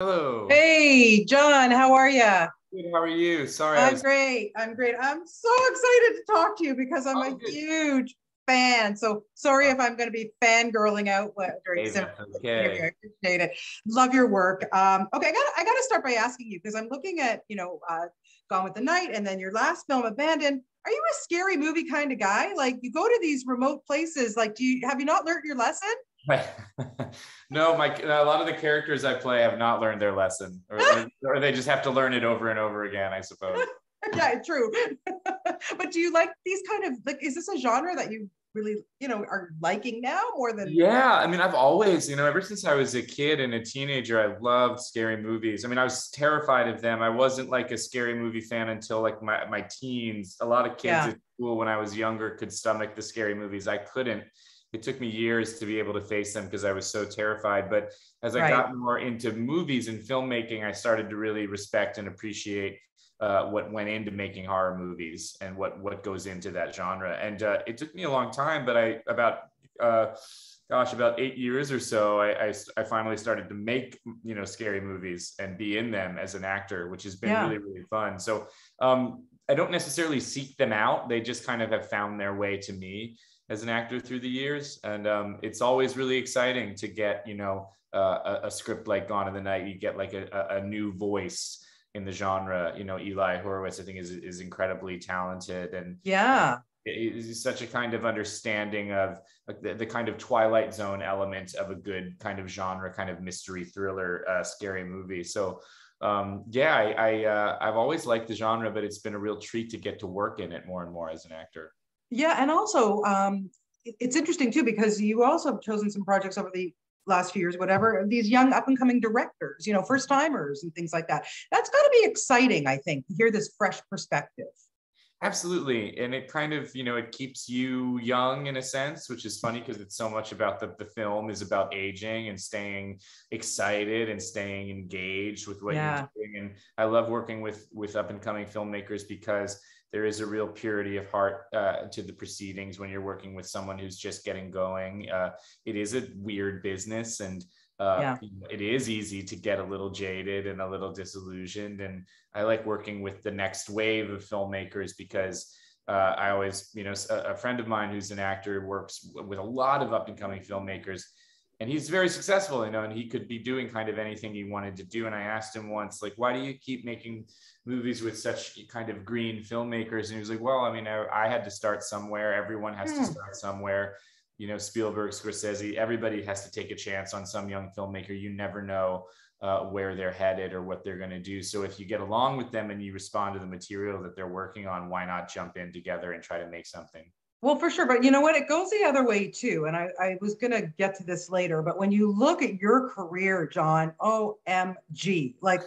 Hello. Hey, John, how are you? Good. How are you? Sorry. I'm was... great. I'm great. I'm so excited to talk to you because I'm oh, a good. huge fan. So sorry if I'm going to be fangirling out during hey, some okay. I appreciate it. Love your work. Um, okay, I got I got to start by asking you because I'm looking at you know uh, Gone with the Night and then your last film, Abandoned. Are you a scary movie kind of guy? Like you go to these remote places. Like, do you have you not learned your lesson? no, my a lot of the characters I play have not learned their lesson, or, or they just have to learn it over and over again, I suppose. yeah, true. but do you like these kind of like? Is this a genre that you really, you know, are liking now more than? Yeah, I mean, I've always, you know, ever since I was a kid and a teenager, I loved scary movies. I mean, I was terrified of them. I wasn't like a scary movie fan until like my my teens. A lot of kids yeah. at school when I was younger could stomach the scary movies. I couldn't it took me years to be able to face them because I was so terrified. But as I right. got more into movies and filmmaking, I started to really respect and appreciate uh, what went into making horror movies and what what goes into that genre. And uh, it took me a long time, but I about uh, gosh, about eight years or so, I, I, I finally started to make you know scary movies and be in them as an actor, which has been yeah. really really fun. So um, I don't necessarily seek them out; they just kind of have found their way to me as an actor through the years, and um, it's always really exciting to get you know uh, a, a, script like Gone in the Night. You get like a, a, new voice in the genre. You know, Eli Horowitz, I think, is is incredibly talented, and yeah, is such a kind of understanding of the, the kind of twilight zone element of a good kind of genre kind of mystery thriller uh, scary movie so um, yeah i, I uh, i've always liked the genre but it's been a real treat to get to work in it more and more as an actor yeah, and also um, it's interesting too because you also have chosen some projects over the last few years, whatever, these young up and coming directors, you know, first timers and things like that. That's got to be exciting, I think, to hear this fresh perspective. Absolutely. And it kind of, you know, it keeps you young in a sense, which is funny because it's so much about the, the film is about aging and staying excited and staying engaged with what yeah. you're doing. And I love working with with up and coming filmmakers because there is a real purity of heart uh, to the proceedings when you're working with someone who's just getting going. Uh, it is a weird business and uh, yeah. it is easy to get a little jaded and a little disillusioned. And I like working with the next wave of filmmakers because uh, I always, you know, a, a friend of mine who's an actor works with a lot of up and coming filmmakers and he's very successful, you know, and he could be doing kind of anything he wanted to do. And I asked him once, like, why do you keep making movies with such kind of green filmmakers? And he was like, well, I mean, I, I had to start somewhere. Everyone has to hmm. start somewhere. You know, Spielberg, Scorsese, everybody has to take a chance on some young filmmaker. You never know uh, where they're headed or what they're going to do. So if you get along with them and you respond to the material that they're working on, why not jump in together and try to make something? Well, for sure. But you know what? It goes the other way too. And I, I was going to get to this later. But when you look at your career, John, OMG, like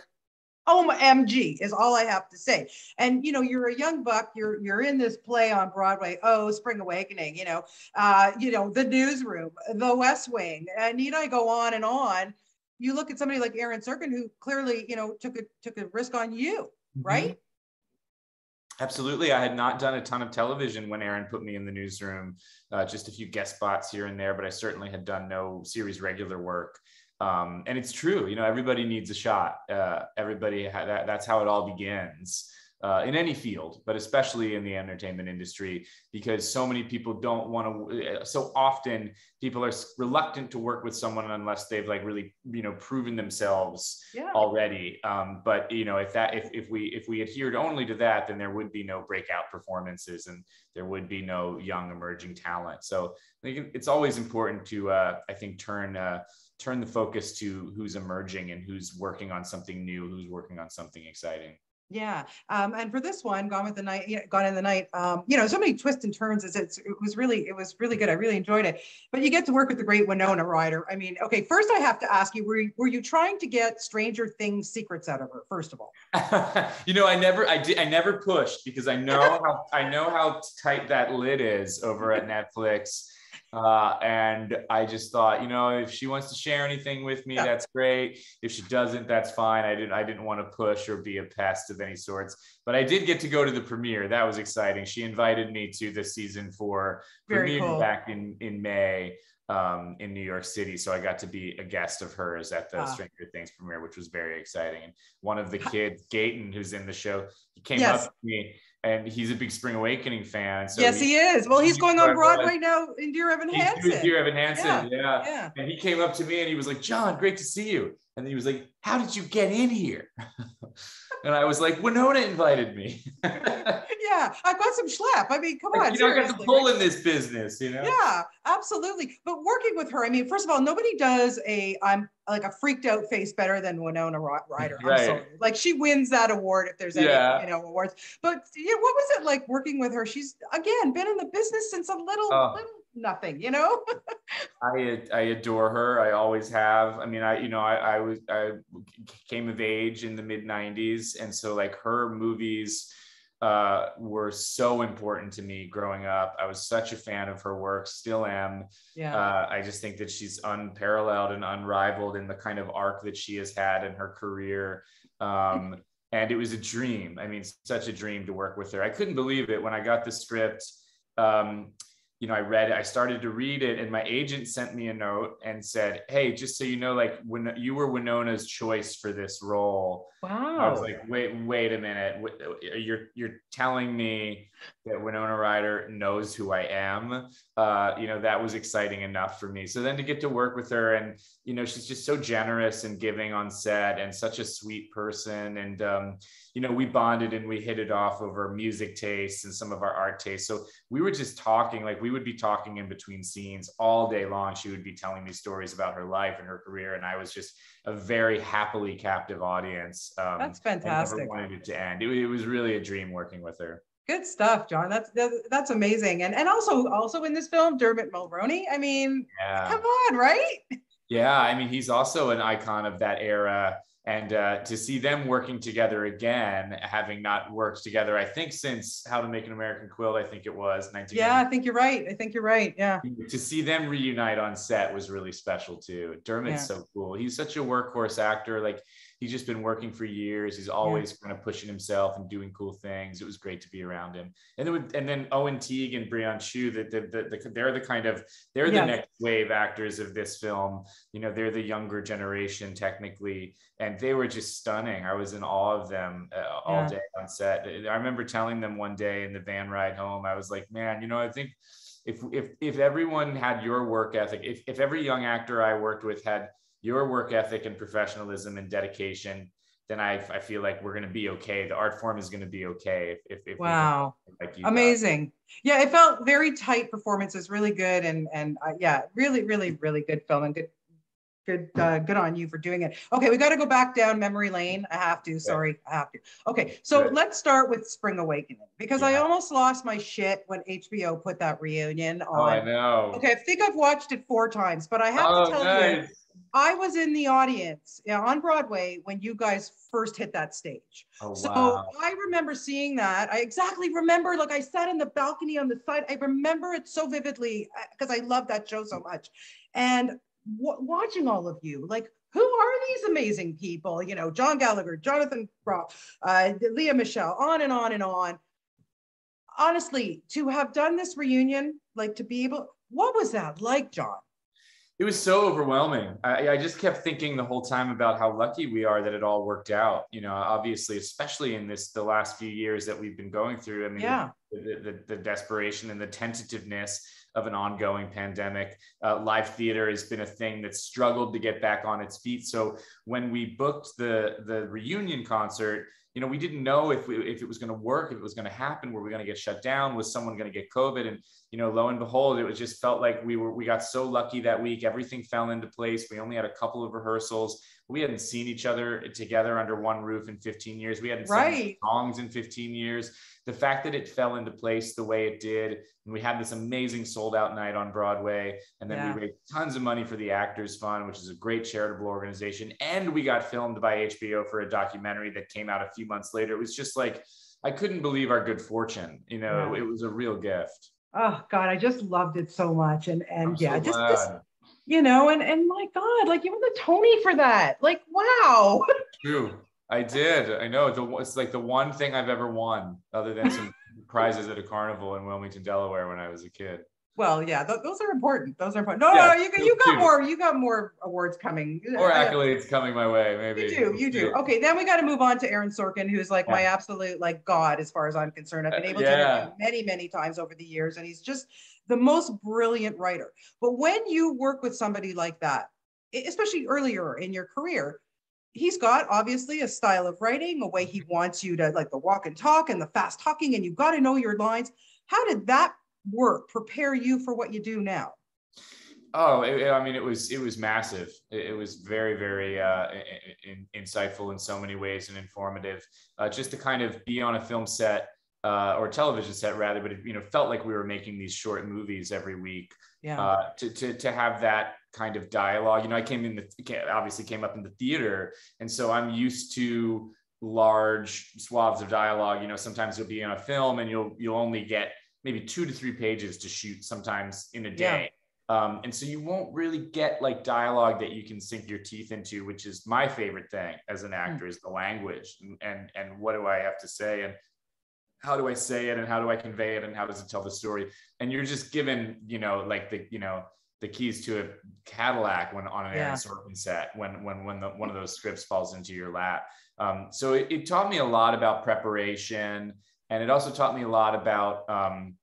OMG is all I have to say. And you know, you're a young buck. You're you're in this play on Broadway. Oh, Spring Awakening. You know, uh, you know, The Newsroom, The West Wing. And need I go on and on? You look at somebody like Aaron Sorkin, who clearly, you know, took a took a risk on you, mm-hmm. right? Absolutely. I had not done a ton of television when Aaron put me in the newsroom, uh, just a few guest spots here and there, but I certainly had done no series regular work. Um, and it's true, you know, everybody needs a shot. Uh, everybody, ha- that, that's how it all begins uh, in any field, but especially in the entertainment industry, because so many people don't want to. Uh, so often, people are reluctant to work with someone unless they've like really, you know, proven themselves yeah. already. Um, but you know, if that if if we if we adhered only to that, then there would be no breakout performances and there would be no young emerging talent. So it's always important to, uh, I think, turn. Uh, turn the focus to who's emerging and who's working on something new, who's working on something exciting. Yeah, um, and for this one, Gone with the Night, Gone in the Night, um, you know, so many twists and turns. Is it was really, it was really good. I really enjoyed it. But you get to work with the great Winona Ryder. I mean, okay, first I have to ask you, were you, were you trying to get Stranger Things secrets out of her? First of all, you know, I never, I did, I never pushed because I know how, I know how tight that lid is over at Netflix. Uh, and I just thought, you know, if she wants to share anything with me, yeah. that's great. If she doesn't, that's fine. I didn't, I didn't want to push or be a pest of any sorts, but I did get to go to the premiere. That was exciting. She invited me to the season four Very premiere cool. back in, in May. um, in New York City. So I got to be a guest of hers at the. Stranger Things premiere, which was very exciting. And one of the kids, Gaten, who's in the show, he came Yes. up to me and he's a big Spring Awakening fan. So yes, he is. Well, he's he- going on he- Broadway now in Dear Evan Hansen. Dear Evan Hansen, yeah. Yeah. And he came up to me and he was like, John, great to see you. And he was like, How did you get in here? and I was like, Winona invited me. Yeah, I've got some schlep. I mean, come on, you know, I got the pull in this business, you know? Yeah, absolutely. But working with her, I mean, first of all, nobody does a I'm like a freaked out face better than Winona Ryder. I'm Right. sorry. Like she wins that award if there's any, Yeah. you know, awards. But yeah, what was it like working with her? She's again been in the business since a little, Oh. little nothing, you know? I I adore her. I always have. I mean, I you know, I I was I came of age in the mid '90s, and so like her movies uh, were so important to me growing up. I was such a fan of her work, still am. Yeah. Uh, I just think that she's unparalleled and unrivaled in the kind of arc that she has had in her career. Um, and it was a dream. I mean, such a dream to work with her. I couldn't believe it when I got the script. Um, you know, I read it, I started to read it, and my agent sent me a note and said, Hey, just so you know, like when you were Winona's choice for this role. Wow. I was like, wait, wait a minute. You're you're telling me that Winona Ryder knows who I am. Uh, you know, that was exciting enough for me. So then to get to work with her, and you know, she's just so generous and giving on set, and such a sweet person. And um, you know, we bonded and we hit it off over music tastes and some of our art tastes. So we were just talking, like we would be talking in between scenes all day long. She would be telling me stories about her life and her career, and I was just a very happily captive audience. Um, That's I never fantastic. wanted it to end. It, it was really a dream working with her. Good stuff, John. That's that, that's amazing. And and also also in this film, Dermot Mulroney. I mean, Yeah. come on, right? Yeah. I mean, he's also an icon of that era. And uh, to see them working together again, having not worked together, I think since How to Make an American Quilt, I think it was 19. Yeah, I think you're right. I think you're right. Yeah. To see them reunite on set was really special too. Dermot's Yeah. so cool. He's such a workhorse actor. Like he's just been working for years. He's always kind of pushing himself and doing cool things. It was great to be around him. And then with, and then Owen Teague and Brianne Tju, that the, the, the, they're the kind of they're the next wave actors of this film. You know, they're the younger generation technically, and they were just stunning. I was in awe of them uh, all Yeah. day on set. I remember telling them one day in the van ride home, I was like, man, you know, I think if if if everyone had your work ethic, if if every young actor I worked with had your work ethic and professionalism and dedication, then I I feel like we're gonna be okay. The art form is gonna be okay if if, if Wow. like you got. Amazing. Yeah, it felt very tight performances, really good, and and uh, yeah, really, really, really good film and good, good, uh, good on you for doing it. Okay, we got to go back down memory lane. I have to. Sorry, I have to. Okay, so Good. let's start with Spring Awakening because I almost lost my shit when HBO put that reunion Oh, I on. know. okay, I think I've watched it four times, but I have oh, to tell you, nice. I was in the audience yeah, on Broadway when you guys first hit that stage. Oh, So wow. I remember seeing that. I exactly remember, like I sat in the balcony on the side. I remember it so vividly because I love that show so much. And w- watching all of you, like, who are these amazing people? You know, John Gallagher, Jonathan Groff, uh, Lea Michele, on and on and on. Honestly, to have done this reunion, like to be able, what was that like, John? It was so overwhelming. I, I just kept thinking the whole time about how lucky we are that it all worked out. You know, obviously, especially in this the last few years that we've been going through. I mean, Yeah. the, the, the desperation and the tentativeness of an ongoing pandemic. Uh, live theater has been a thing that's struggled to get back on its feet. So when we booked the the reunion concert, you know, we didn't know if we, if it was going to work, if it was going to happen, were we going to get shut down, was someone going to get COVID, and you know, lo and behold, it was just felt like we were we got so lucky that week. Everything fell into place. We only had a couple of rehearsals. We hadn't seen each other together under one roof in 15 years. We hadn't Right. songs in 15 years. The fact that it fell into place the way it did, and we had this amazing sold out night on Broadway, and then Yeah. we raised tons of money for the Actors Fund, which is a great charitable organization, and we got filmed by HBO for a documentary that came out a few months later. It was just like I couldn't believe our good fortune. You know, Yeah. it was a real gift. Oh God, I just loved it so much. And and I'm yeah, so just, just you know, and and my God, like you won the Tony for that. Like, wow. True. I did. I know. The, it's like the one thing I've ever won, other than some prizes at a carnival in Wilmington, Delaware, when I was a kid. Well, yeah, th- those are important. Those are important. No, Yeah, no, you got you got more. You got more awards coming. More Uh, accolades coming my way, maybe. You do, you do. Okay, then we got to move on to Aaron Sorkin, who's like my absolute like god as far as I'm concerned. I've been Uh, able to interview him many, many times over the years, and he's just the most brilliant writer. But when you work with somebody like that, especially earlier in your career, he's got obviously a style of writing, a way he wants you to like the walk and talk and the fast talking, and you've got to know your lines. How did that work prepare you for what you do now? Oh, it, I mean, it was it was massive. It, it was very very uh, in, in, insightful in so many ways and informative. Uh, just to kind of be on a film set uh, or television set rather, but it you know felt like we were making these short movies every week. Yeah. Uh, to to to have that kind of dialogue. You know, I came in the obviously came up in the theater, and so I'm used to large swaths of dialogue. You know, sometimes you'll be in a film and you'll you'll only get maybe two to three pages to shoot sometimes in a Yeah. day. Um, and so you won't really get like dialogue that you can sink your teeth into, which is my favorite thing as an actor is the language and, and and what do I have to say and how do I say it and how do I convey it and how does it tell the story? And you're just given, you know, like the you know the keys to a Cadillac when on an Yeah. Aaron Sorkin set when when when the, one of those scripts falls into your lap. Um, so it, it taught me a lot about preparation and it also taught me a lot about um,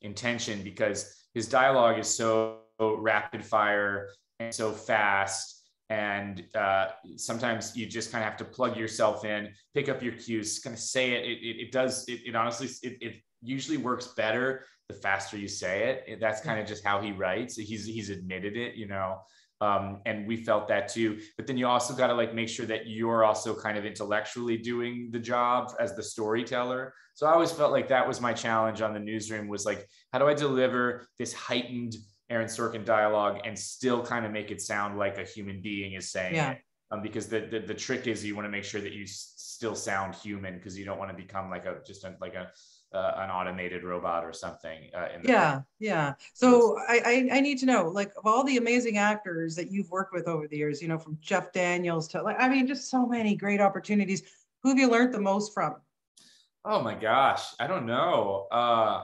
intention because his dialogue is so rapid fire and so fast. And uh, sometimes you just kind of have to plug yourself in pick up your cues kind of say it. It, it, it does it, it honestly it, it usually works better the faster you say it. It- that's kind of just how he writes. He's he's admitted it you know um, and we felt that too. But then you also got to like make sure that you're also kind of intellectually doing the job as the storyteller. So i always felt like that was my challenge on the newsroom was like how do i deliver this heightened aaron sorkin dialogue and still kind of make it sound like a human being is saying Yeah. it? Um, because the, the the trick is you want to make sure that you s- still sound human because you don't want to become like a just a, like a uh, an automated robot or something uh, in the yeah yeah so I, I i need to know like of all the amazing actors that you've worked with over the years you know from jeff daniels to like i mean just so many great opportunities who have you learned the most from Oh my gosh, I don't know. Uh,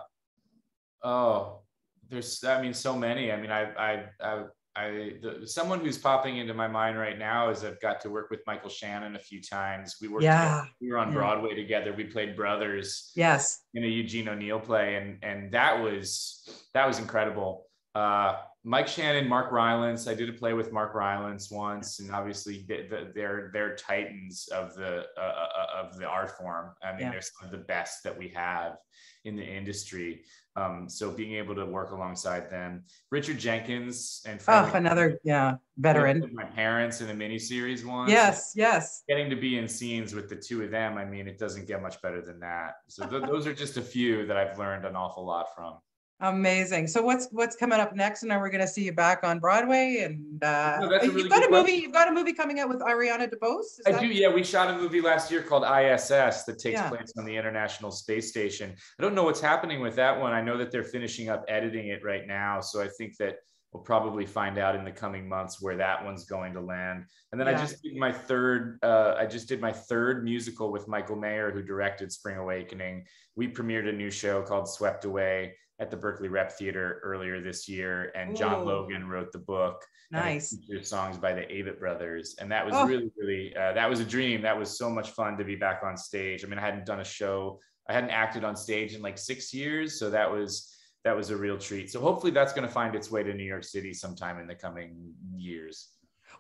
oh, there's, I mean, so many. I mean, I, I, I, I the, someone who's popping into my mind right now is I've got to work with Michael Shannon a few times. We worked, Yeah. together. we were on Yeah. Broadway together. We played brothers yes in a Eugene O'Neill play, and and that was that was incredible. Uh, Mike Shannon, Mark Rylance. I did a play with Mark Rylance once, and obviously they- they- they're they're titans of the uh, uh, of the art form. I mean, Yeah. they're some of the best that we have in the industry. Um, so being able to work alongside them, Richard Jenkins and oh another yeah veteran my parents in a miniseries once. yes yes Getting to be in scenes with the two of them, I mean, it doesn't get much better than that. So th- those are just a few that I've learned an awful lot from. Amazing so what's what's coming up next and are we going to see you back on broadway and uh No, a you've got a movie question. you've got a movie coming out with ariana debose I do, yeah. We shot a movie last year called ISS that takes Yeah. place on the International Space Station. I don't know what's happening with that one. I know that they're finishing up editing it right now. So I think that we'll probably find out in the coming months where that one's going to land. And then I just did my third, uh, I just did my third musical with Michael Mayer, who directed Spring Awakening. We premiered a new show called Swept Away at the Berkeley Rep Theater earlier this year. And John Ooh. Logan wrote the book. nice songs by the Avett Brothers, and that was Oh. really, really uh, that was a dream. That was so much fun to be back on stage. I mean, I hadn't done a show, I hadn't acted on stage in like six years, so that was that was a real treat. So hopefully, that's going to find its way to New York City sometime in the coming years.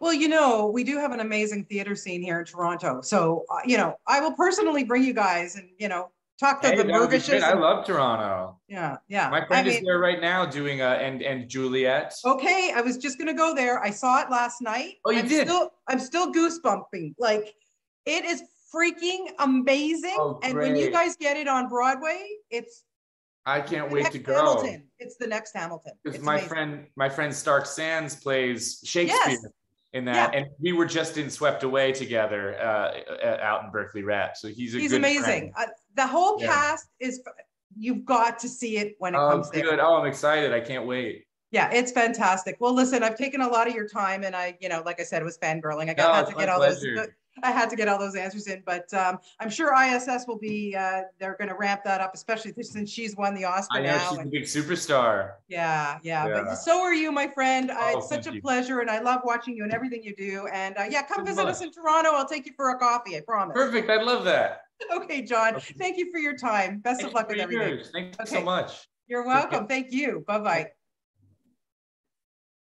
Well, you know, we do have an amazing theater scene here in Toronto. So, uh, you know, I will personally bring you guys and, you know, talk to Hey, the Burgishes. I love Toronto. yeah, yeah. My I friend is mean, there right now doing a and and Juliet. okay, I was just gonna go there. I saw it last night. Oh, you I'm did? Still, I'm still goosebumping. Like, it is freaking amazing. Oh, and when you guys get it on Broadway, it's I can't wait to go. Hamilton. It's the next Hamilton. Because It's my amazing. friend, my friend Stark Sands plays Shakespeare Yes. in that, and we were just in Swept Away together uh, uh, out in Berkeley Rep. So he's a He's amazing. The whole Yeah. cast is. You've got to see it when it Oh, comes there. good. Oh, I'm excited. I can't wait. Yeah, it's fantastic. Well, listen, I've taken a lot of your time, and I, you know, like I said, it was fangirling. I got No, had to get all those. I had to get all those answers in, but um, I'm sure ISS will be. Uh, they're going to ramp that up, especially since she's won the Oscar I know now. she's and- a big superstar. yeah, yeah, Yeah. But so are you, my friend. Oh, it's such a you. pleasure, and I love watching you and everything you do. And uh, yeah, come visit us in Toronto. I'll take you for a coffee. I promise. Perfect. I love that. Okay, John. Okay. Thank you for your time. Best of luck with everything. yours. Thank you Okay. so much. You're welcome. Thank you. Bye bye.